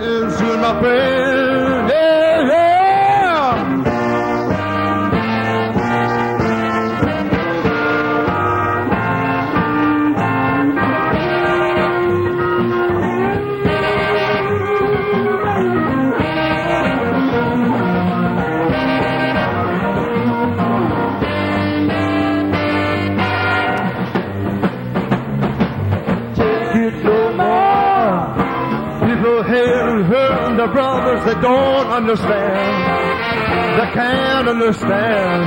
je m'appelle don't understand. They can't understand.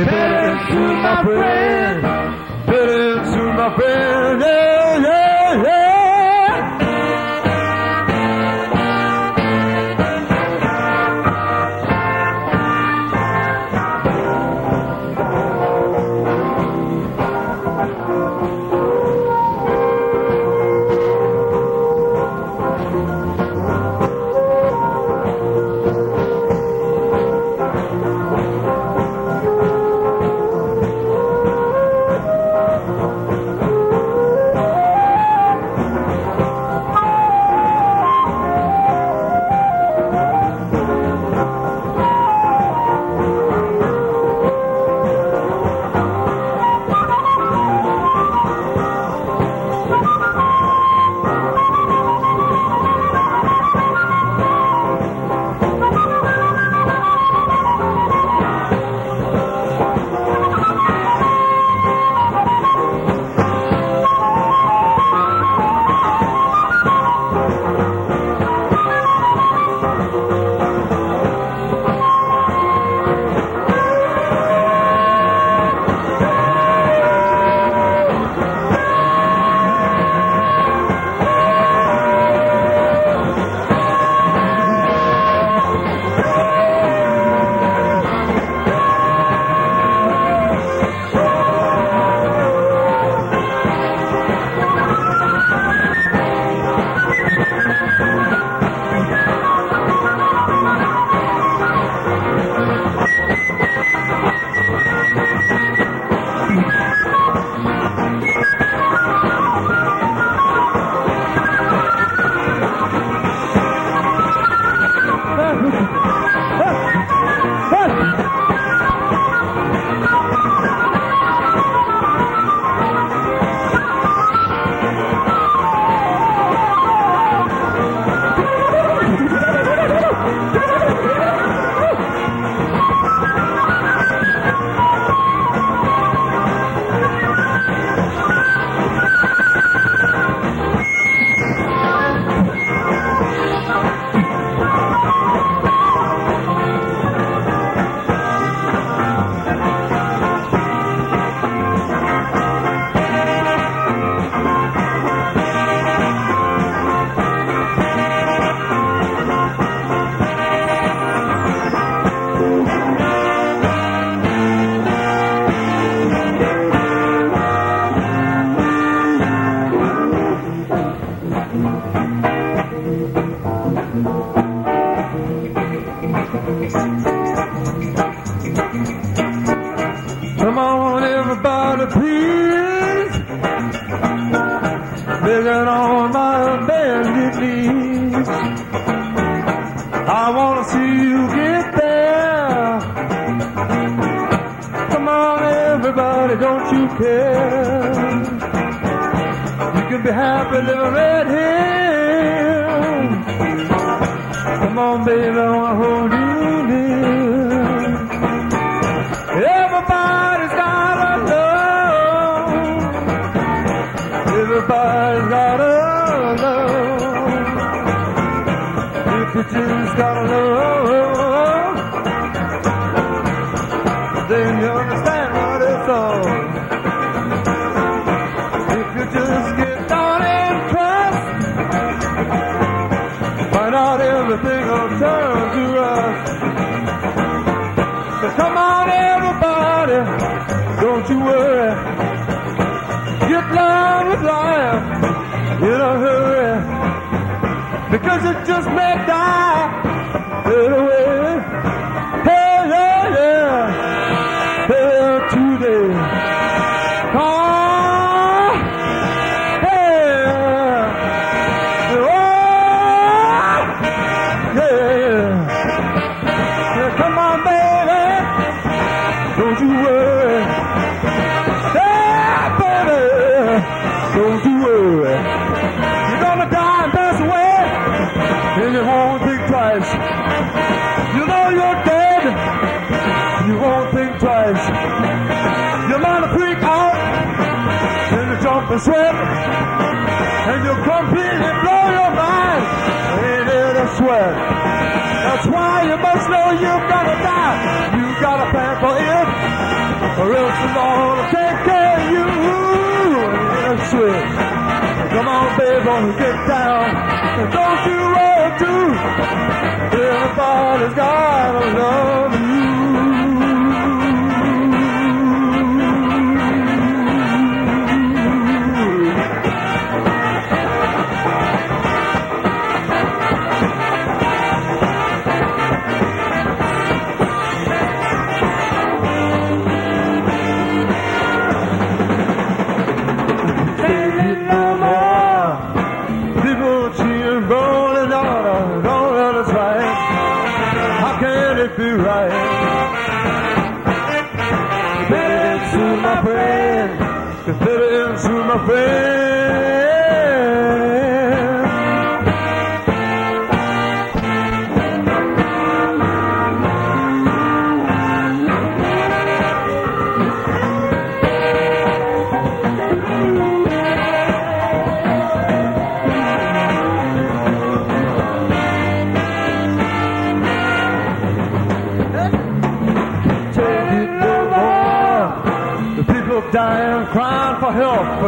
It fit into my brain. Fit into my brain. Yeah. Everybody, don't you care? You can be happy living right here. Come on, baby, I wanna hold you. just make you've got to die. You got to plan for it, or else the Lord will take care of you. That's it. Come on, baby, get down. Don't you want to? Everybody's got to love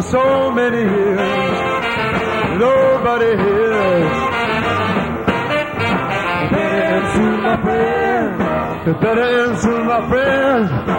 for so many years. Nobody hears. Better answer my friend. Better answer my friend.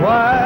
while.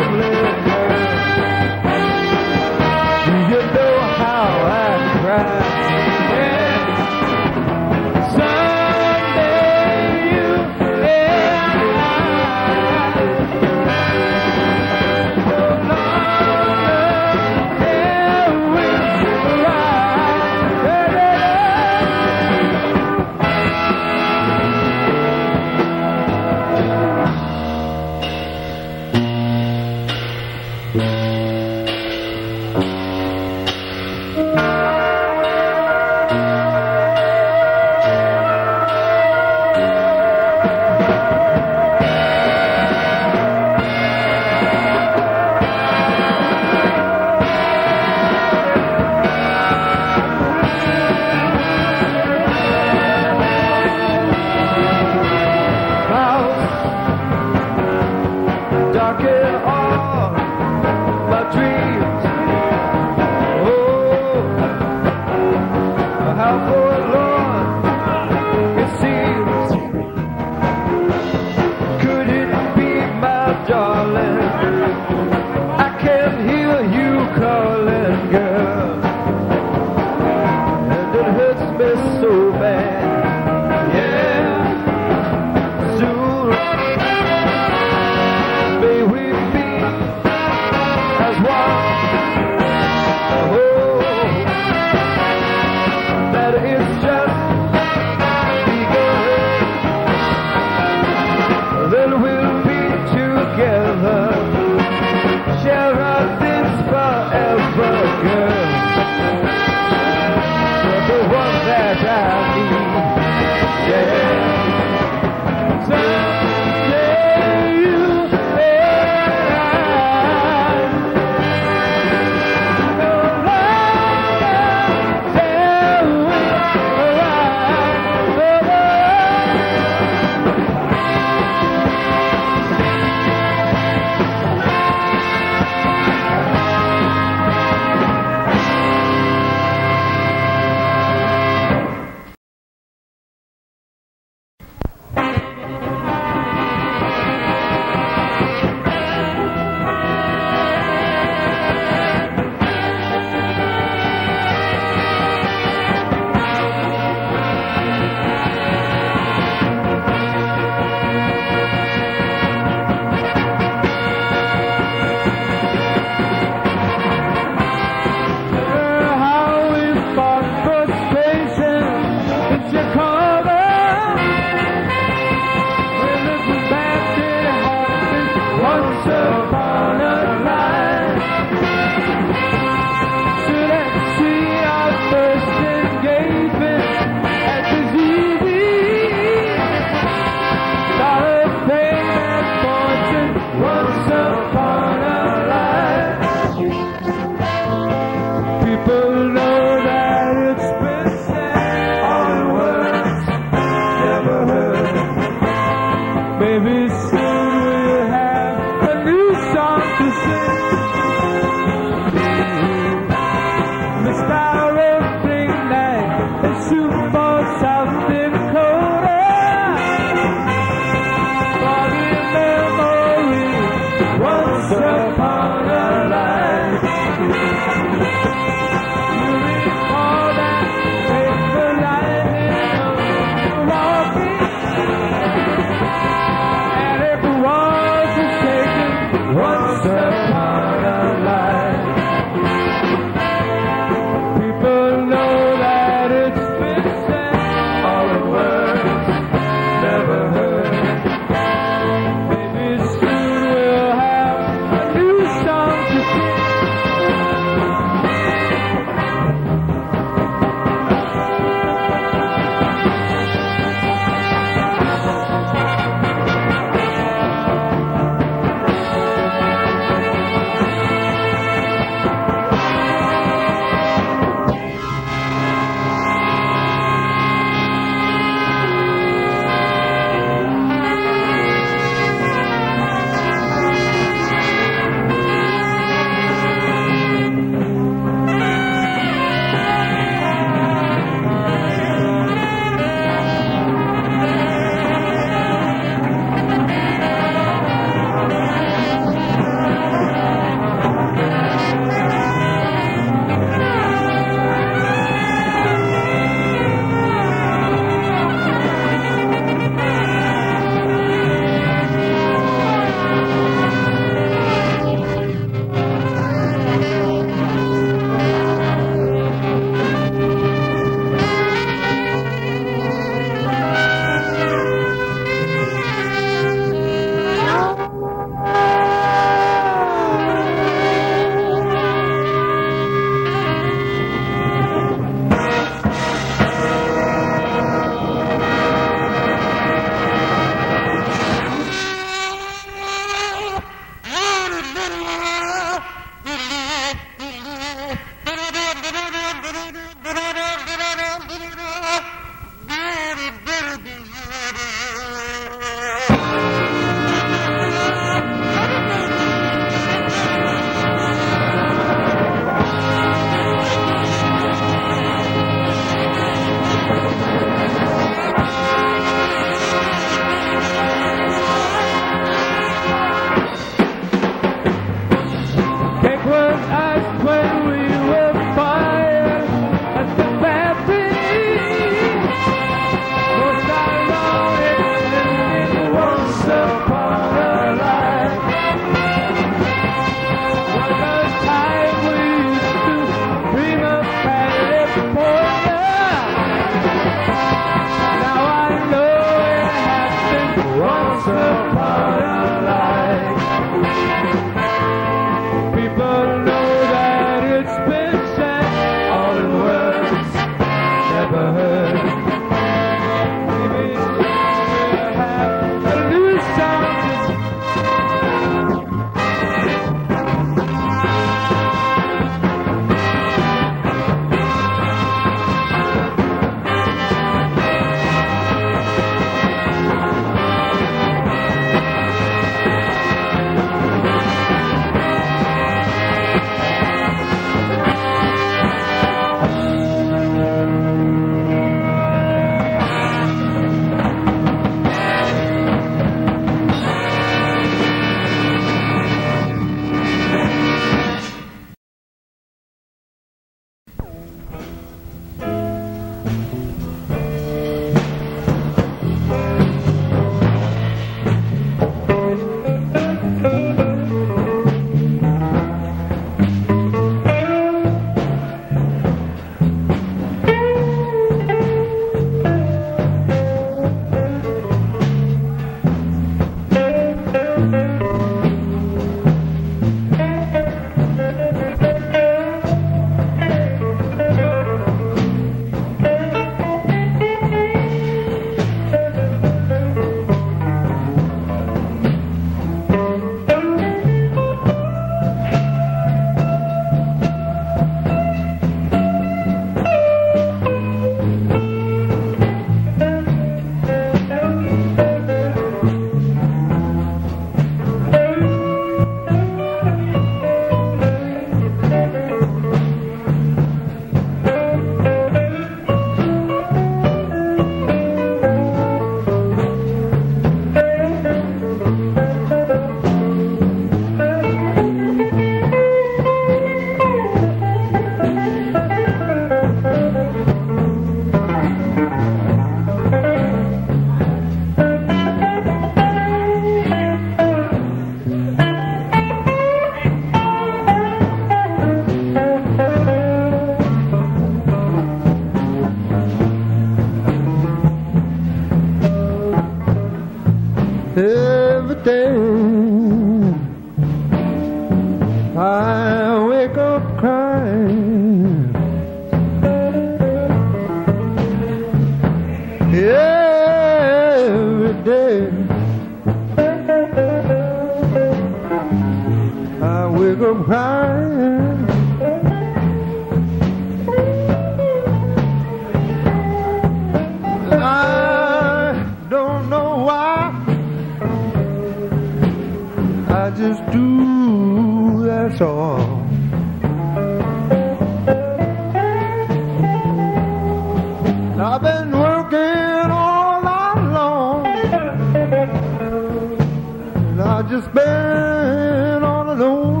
I just been on alone.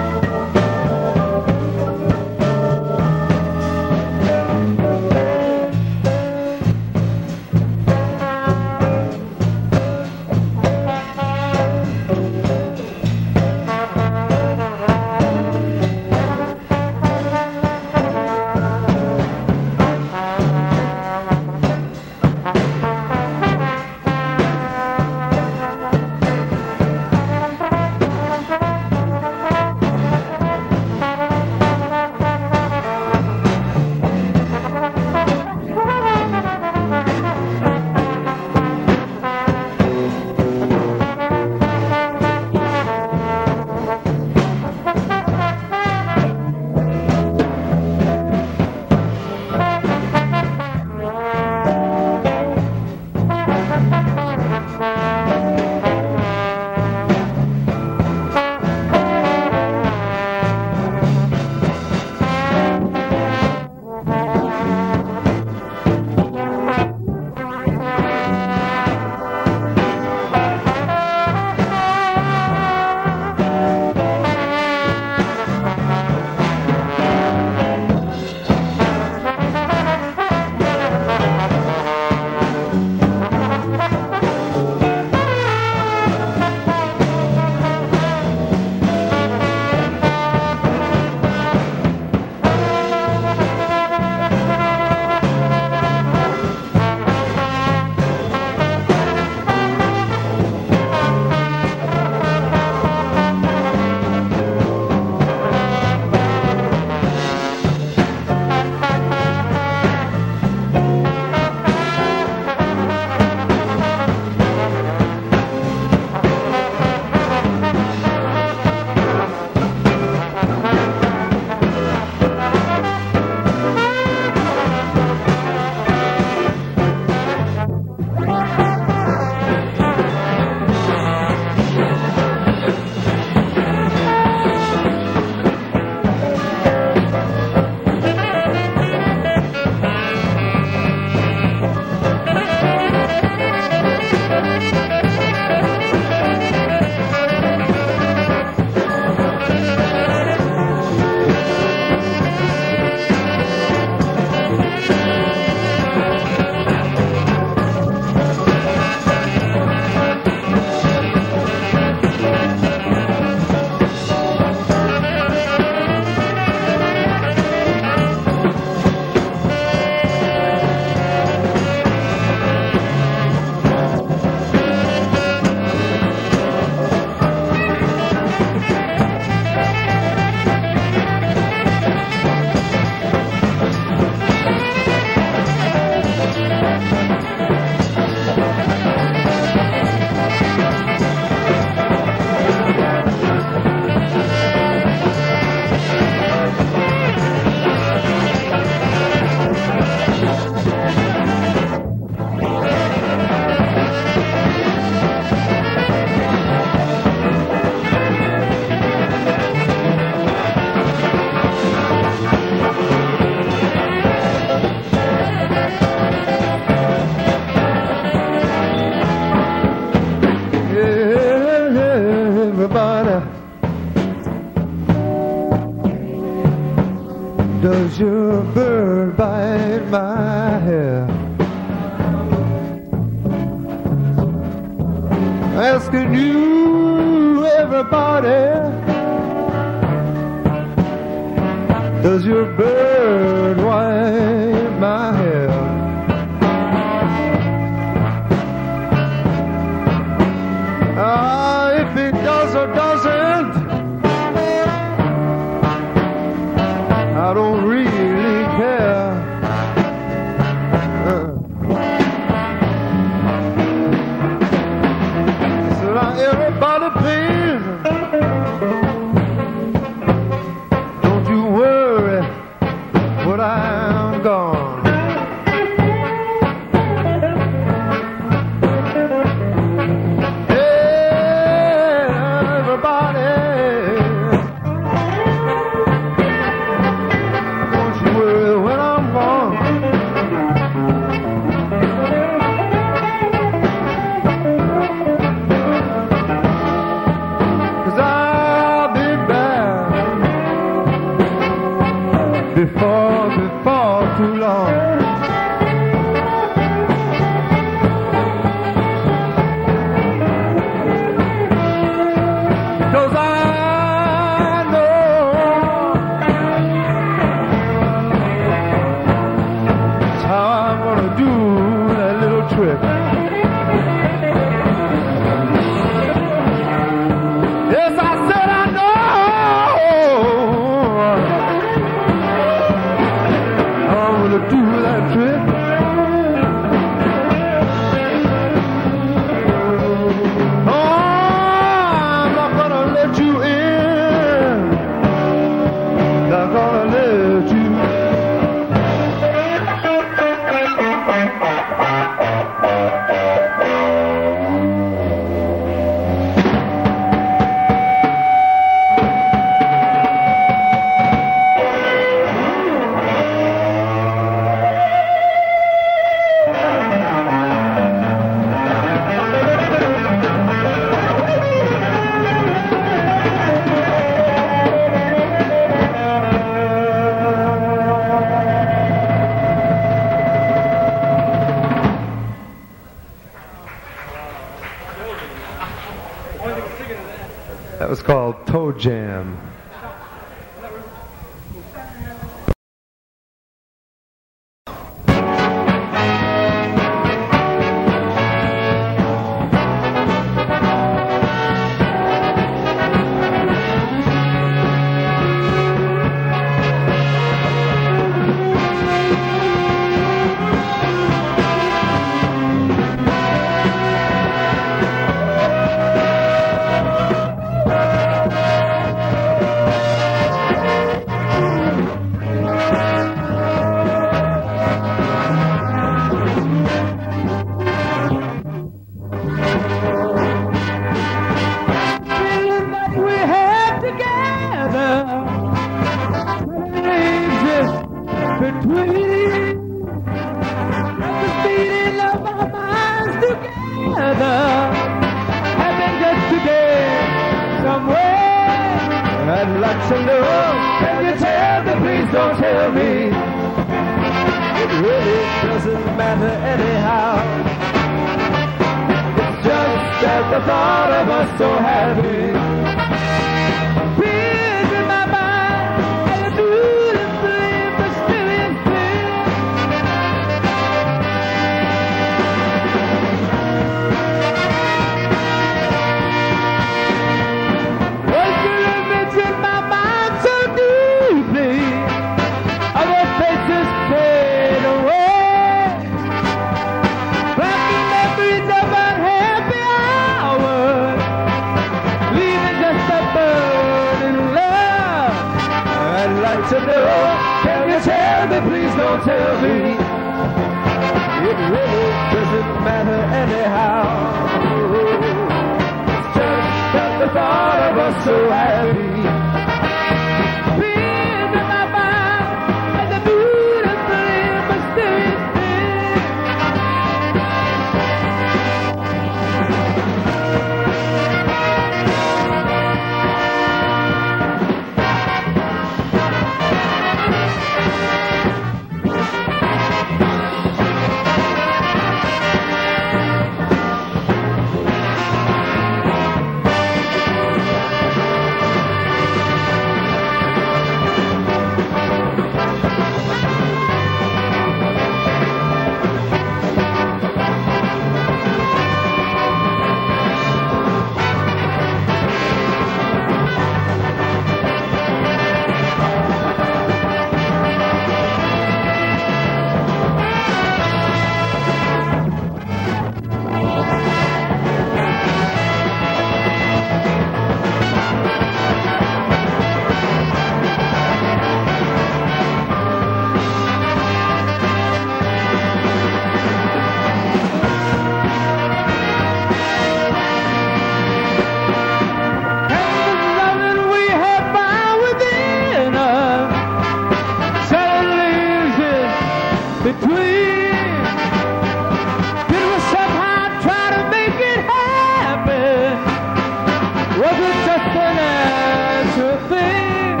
an thing.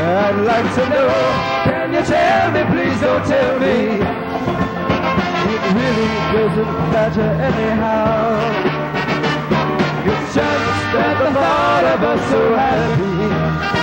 I'd like to know, can you tell me, please don't tell me. It really doesn't matter anyhow. It's just that the thought of us so happy.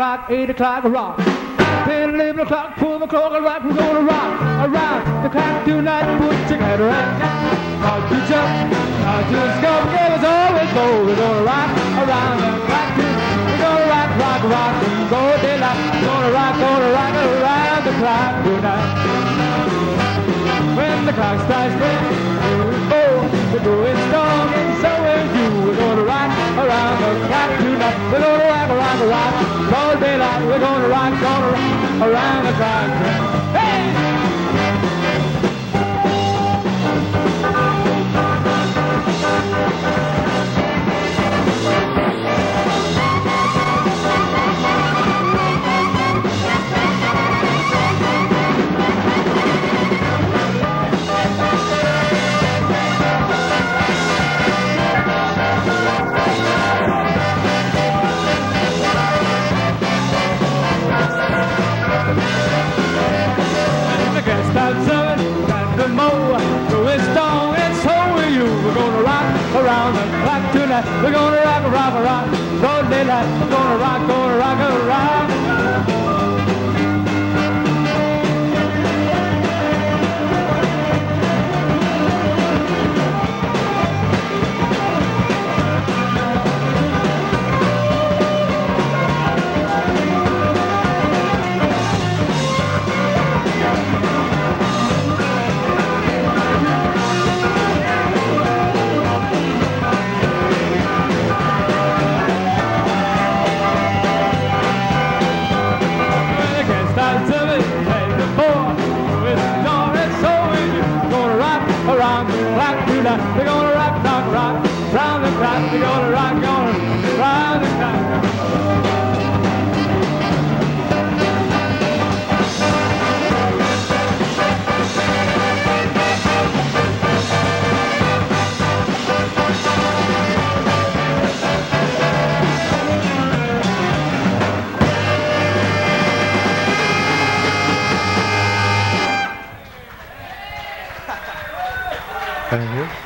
o'clock, 8 o'clock, rock. We're gonna rock, gonna rock around the clock. Hey! we're gonna rock, rock, rock. Daylight, we're gonna rock, gonna rock, rock. É?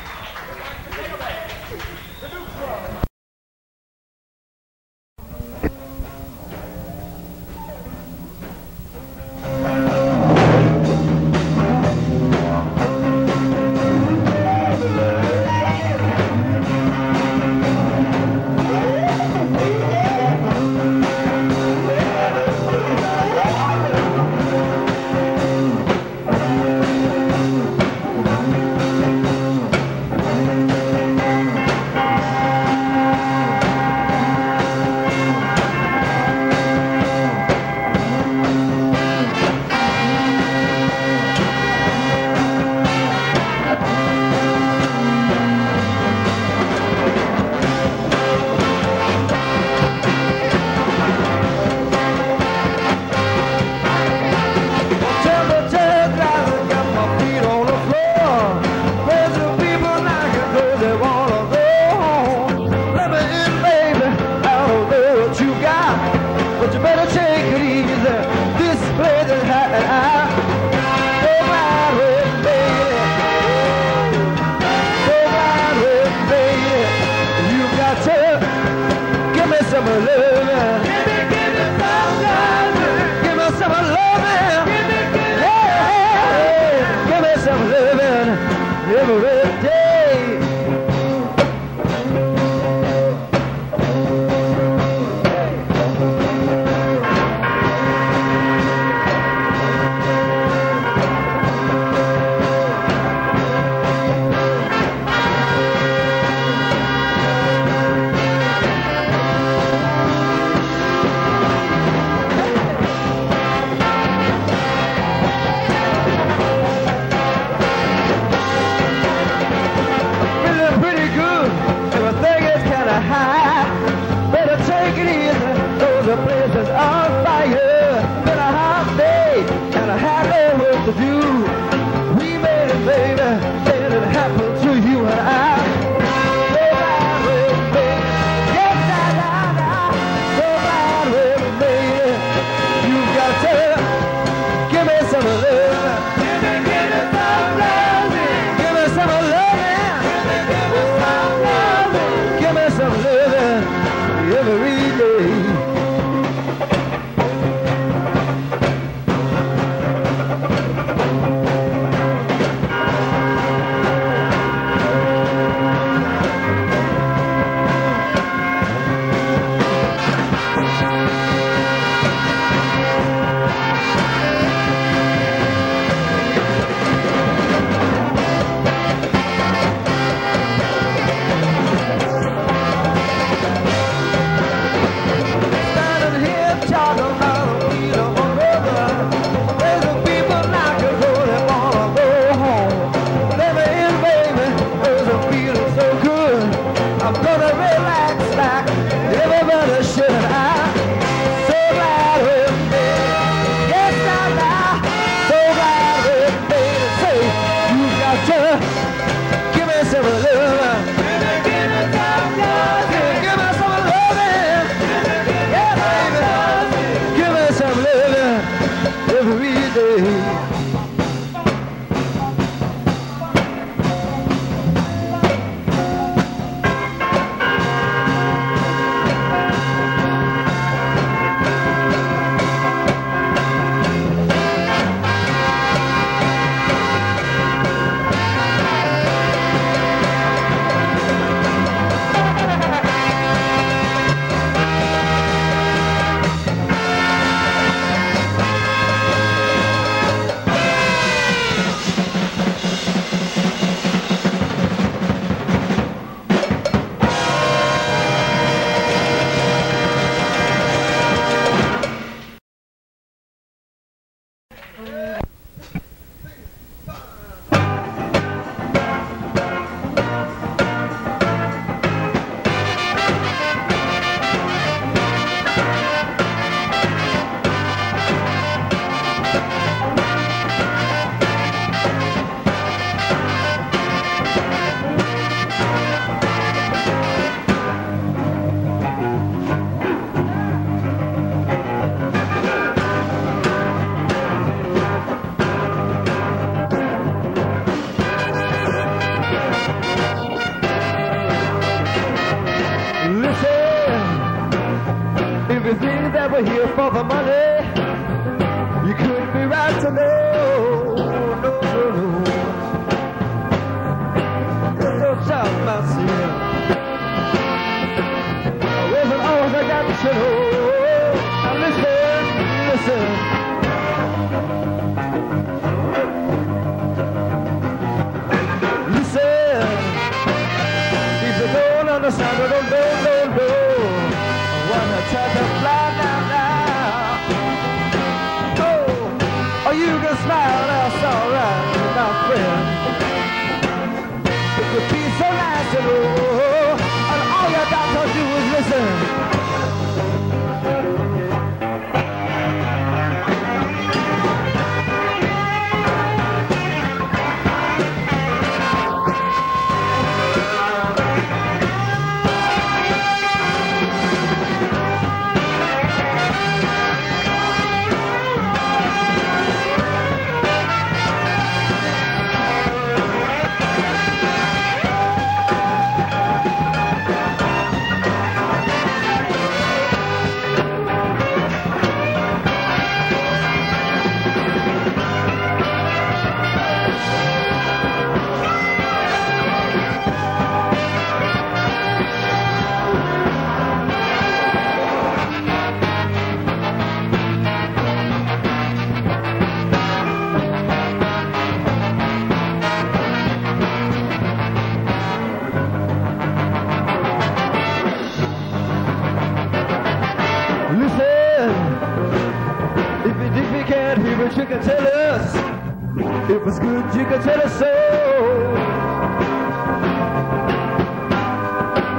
feels good, you can tell it so.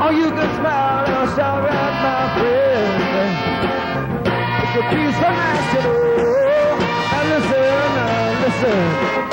Oh, you can smile and shout right, my friend. It's a piece of my soul. Now listen, now listen.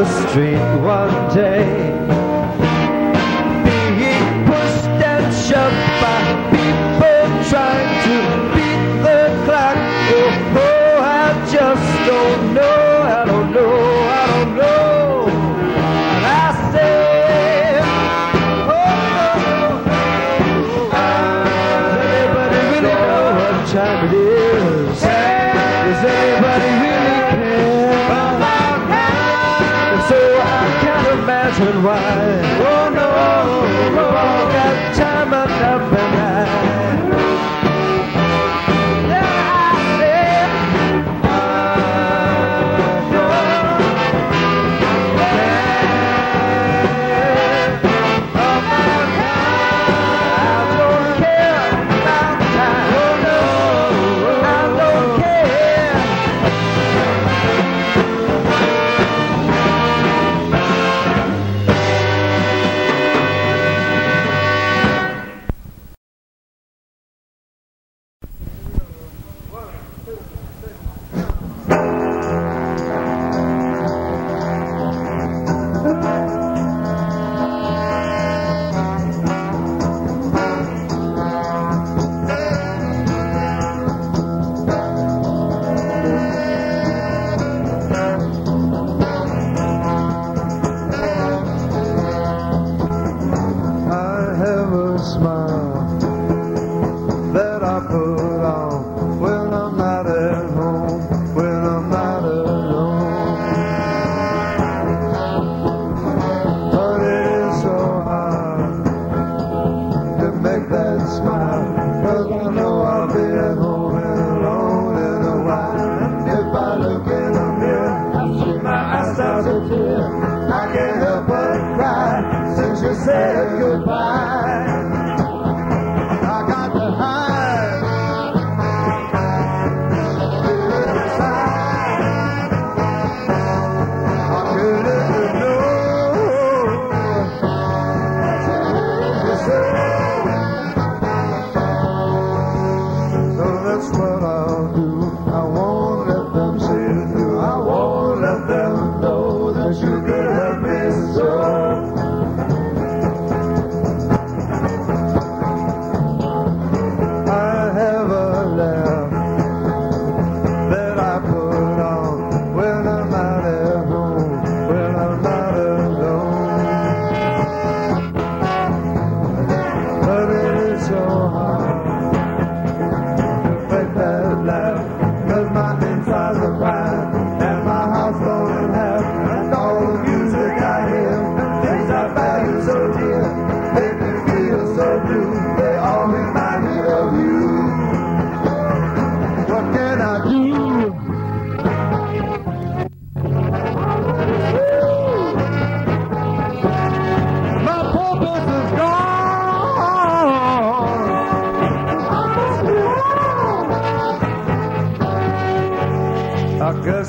the street one day. Being pushed and shoved by people trying to beat the clock. Oh, oh I just don't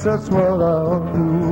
that's what I'll do.